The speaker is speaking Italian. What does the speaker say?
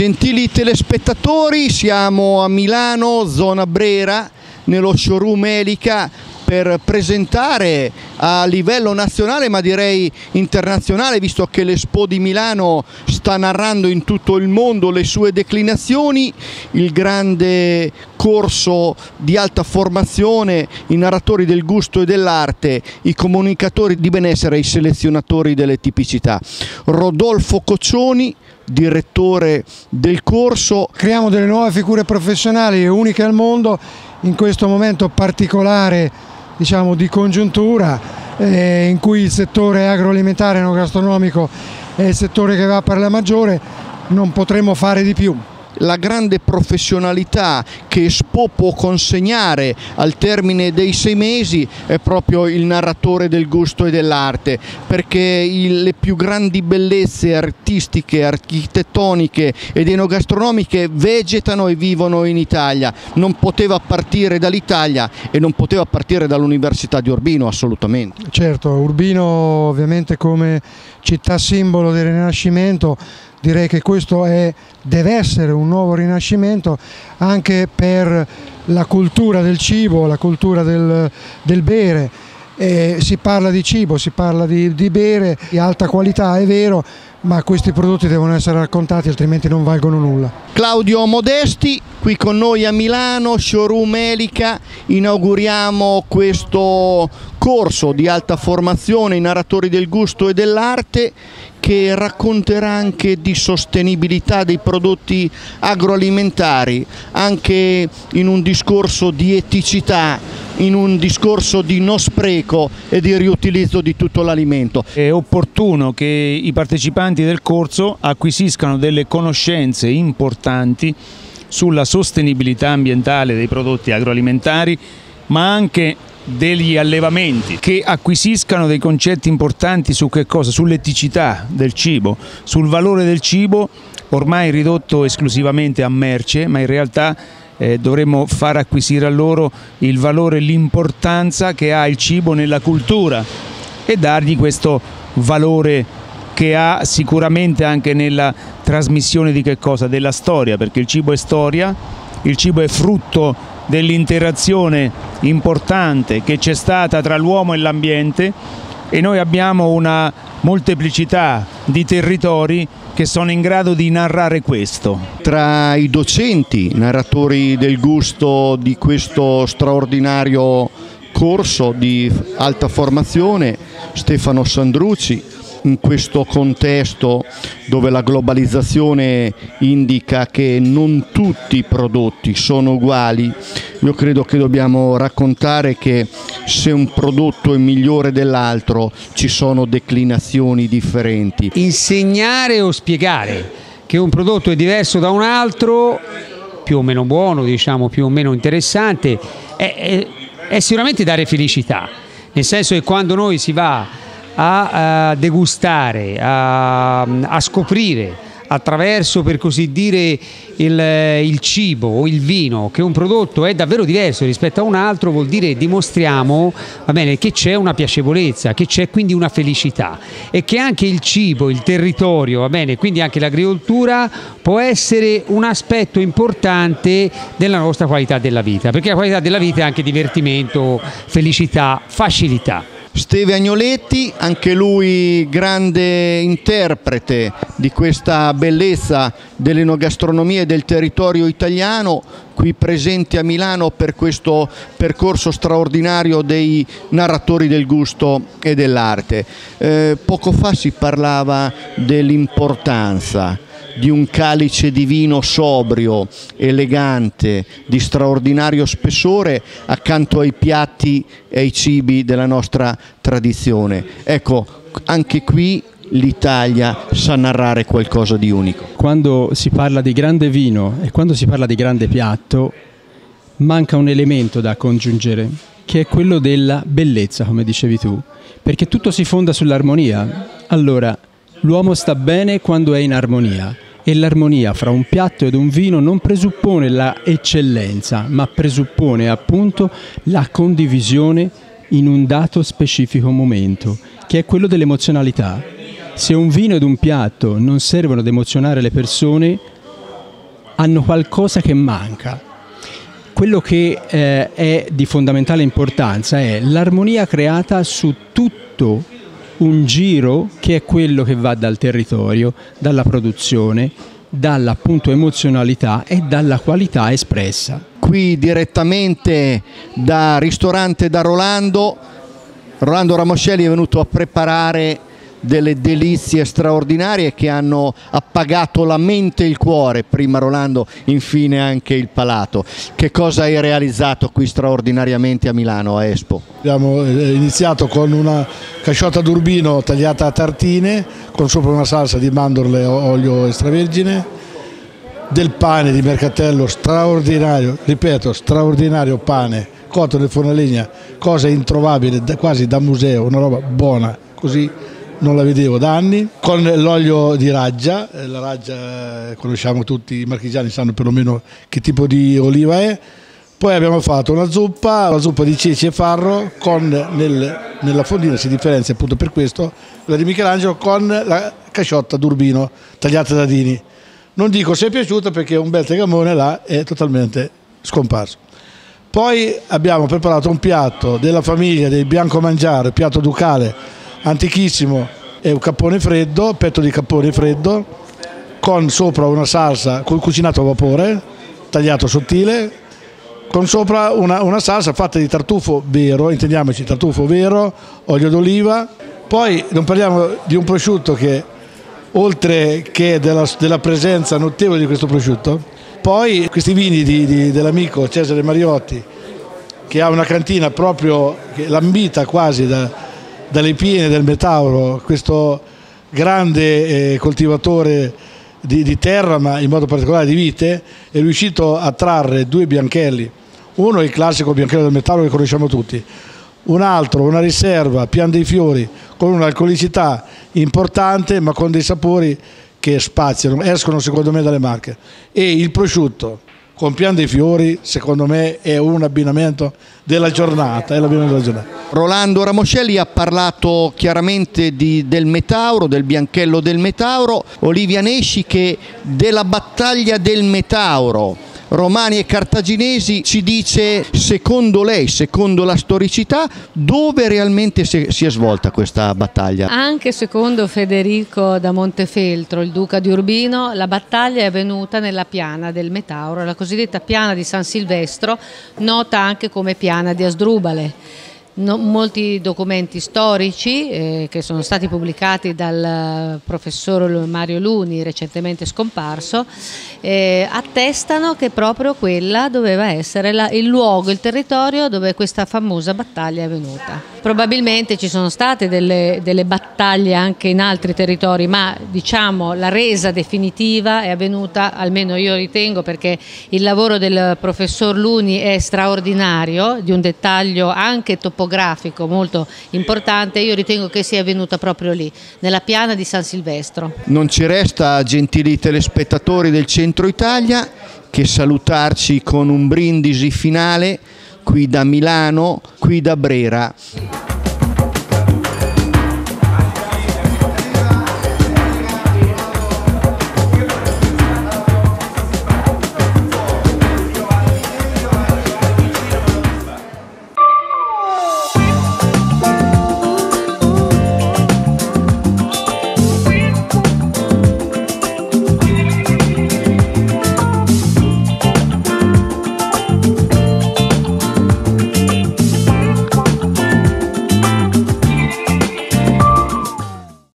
Gentili telespettatori, siamo a Milano, zona Brera, nello showroom Elica per presentare a livello nazionale ma direi internazionale visto che l'Expo di Milano sta narrando in tutto il mondo le sue declinazioni il grande corso di alta formazione i narratori del gusto e dell'arte i comunicatori di benessere e i selezionatori delle tipicità. Rodolfo Coccioni direttore del corso. Creiamo delle nuove figure professionali uniche al mondo in questo momento particolare diciamo, di congiuntura eh, in cui il settore agroalimentare e enogastronomico è il settore che va per la maggiore, non potremo fare di più la grande professionalità che Expo può consegnare al termine dei sei mesi è proprio il narratore del gusto e dell'arte, perché il, le più grandi bellezze artistiche, architettoniche ed enogastronomiche vegetano e vivono in Italia. Non poteva partire dall'Italia e non poteva partire dall'Università di Urbino, assolutamente. Certo, Urbino ovviamente come città simbolo del Rinascimento direi che questo è, deve essere un nuovo rinascimento anche per la cultura del cibo, la cultura del, del bere. E si parla di cibo, si parla di, di bere di alta qualità, è vero, ma questi prodotti devono essere raccontati altrimenti non valgono nulla. Claudio Modesti qui con noi a Milano, showroom Elica, inauguriamo questo corso di alta formazione i narratori del gusto e dell'arte che racconterà anche di sostenibilità dei prodotti agroalimentari, anche in un discorso di eticità, in un discorso di non spreco e di riutilizzo di tutto l'alimento. È opportuno che i partecipanti del corso acquisiscano delle conoscenze importanti sulla sostenibilità ambientale dei prodotti agroalimentari, ma anche degli allevamenti che acquisiscano dei concetti importanti su? Sull'eticità del cibo, sul valore del cibo ormai ridotto esclusivamente a merce, ma in realtà eh, dovremmo far acquisire a loro il valore e l'importanza che ha il cibo nella cultura e dargli questo valore che ha sicuramente anche nella trasmissione di che cosa? Della storia, perché il cibo è storia, il cibo è frutto dell'interazione importante che c'è stata tra l'uomo e l'ambiente e noi abbiamo una molteplicità di territori che sono in grado di narrare questo. Tra i docenti, narratori del gusto di questo straordinario corso di alta formazione, Stefano Sandrucci, in questo contesto dove la globalizzazione indica che non tutti i prodotti sono uguali, io credo che dobbiamo raccontare che se un prodotto è migliore dell'altro ci sono declinazioni differenti. Insegnare o spiegare che un prodotto è diverso da un altro, più o meno buono, diciamo più o meno interessante, è, è, è sicuramente dare felicità, nel senso che quando noi si va a, a degustare, a, a, scoprire attraverso per così dire il, il, cibo o il vino che un prodotto è davvero diverso rispetto a un altro vuol dire dimostriamo bene, che c'è una piacevolezza, che c'è quindi una felicità e che anche il cibo, il territorio, bene, quindi anche l'agricoltura può essere un aspetto importante della nostra qualità della vita, perché la qualità della vita è anche divertimento, felicità, facilità. Steve Agnoletti, anche lui grande interprete di questa bellezza dell'enogastronomia e del territorio italiano, qui presente a Milano per questo percorso straordinario dei narratori del gusto e dell'arte. Eh, poco fa si parlava dell'importanza di un calice di vino sobrio, elegante, di straordinario spessore accanto ai piatti e ai cibi della nostra tradizione. Ecco, anche qui l'Italia sa narrare qualcosa di unico. Quando si parla di grande vino e quando si parla di grande piatto, manca un elemento da congiungere, che è quello della bellezza, come dicevi tu, perché tutto si fonda sull'armonia. Allora, l'uomo sta bene quando è in armonia e l'armonia fra un piatto ed un vino non presuppone la eccellenza, ma presuppone appunto la condivisione in un dato specifico momento, che è quello dell'emozionalità. Se un vino ed un piatto non servono ad emozionare le persone, hanno qualcosa che manca. Quello che eh, è di fondamentale importanza è l'armonia creata su tutto un giro che è quello che va dal territorio, dalla produzione, dalla appunto emozionalità e dalla qualità espressa. Qui direttamente da ristorante da Rolando, Rolando Ramoscelli è venuto a preparare delle delizie straordinarie che hanno appagato la mente e il cuore, prima Rolando, infine anche il palato. Che cosa hai realizzato qui straordinariamente a Milano, a Espo? Abbiamo eh, iniziato con una casciotta d'urbino tagliata a tartine, con sopra una salsa di mandorle e olio extravergine, del pane di mercatello straordinario, ripeto, straordinario pane, cotto nel forno a legna, cosa introvabile, quasi da museo, una roba buona, così non la vedevo da anni, con l'olio di raggia, eh, la raggia eh, conosciamo tutti, i marchigiani sanno perlomeno che tipo di oliva è, poi abbiamo fatto una zuppa, una zuppa di ceci e farro con nel, nella fondina, si differenzia appunto per questo, quella di Michelangelo con la casciotta d'urbino tagliata da Dini. Non dico se è piaciuta perché un bel tegamone là è totalmente scomparso. Poi abbiamo preparato un piatto della famiglia del bianco mangiare, piatto ducale, antichissimo, è un cappone freddo, petto di cappone freddo, con sopra una salsa cucinato a vapore, tagliato sottile, con sopra una, una, salsa fatta di tartufo vero, intendiamoci tartufo vero, olio d'oliva, poi non parliamo di un prosciutto che oltre che della, della presenza notevole di questo prosciutto, poi questi vini di, di, dell'amico Cesare Mariotti che ha una cantina proprio lambita quasi da, dalle piene del Metauro, questo grande eh, coltivatore di, di, terra ma in modo particolare di vite, è riuscito a trarre due bianchelli uno è il classico bianchello del metallo che conosciamo tutti, un altro una riserva pian dei fiori con un'alcolicità importante ma con dei sapori che spaziano, escono secondo me dalle marche e il prosciutto con pian dei fiori secondo me è un abbinamento della giornata, della giornata. Rolando Ramoscelli ha parlato chiaramente di, del Metauro, del bianchello del Metauro, Olivia Nesci che della battaglia del Metauro romani e cartaginesi ci dice secondo lei, secondo la storicità, dove realmente si è svolta questa battaglia? Anche secondo Federico da Montefeltro, il duca di Urbino, la battaglia è avvenuta nella piana del Metauro, la cosiddetta piana di San Silvestro, nota anche come piana di Asdrubale. No, molti documenti storici eh, che sono stati pubblicati dal professor Mario Luni, recentemente scomparso, eh, attestano che proprio quella doveva essere la, il luogo, il territorio dove questa famosa battaglia è venuta. Probabilmente ci sono state delle, delle battaglie anche in altri territori, ma diciamo la resa definitiva è avvenuta, almeno io ritengo, perché il lavoro del professor Luni è straordinario, di un dettaglio anche topografico molto importante, io ritengo che sia avvenuta proprio lì, nella piana di San Silvestro. Non ci resta, gentili telespettatori del Centro Italia, che salutarci con un brindisi finale qui da Milano, qui da Brera.